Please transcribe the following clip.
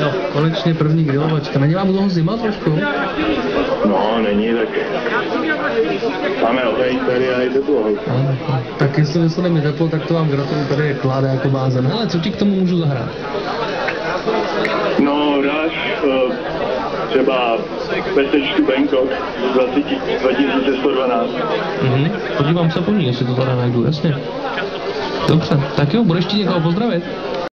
No, konečně první grilovačka. Není vám dlouho zima trošku? No, není, tak máme oheň tady a jde tu ohej. Tak jestli vysune mi teplo, tak to vám gratuluju, tady je kláda jako bázen. Ale co ti k tomu můžu zahrát? No, dáš uh, třeba pesečku Bangkok 20, 2112. Mhm, podívám se po ní, jestli to tady najdu, jasně. Dobře, tak jo, budeš ti někoho pozdravit?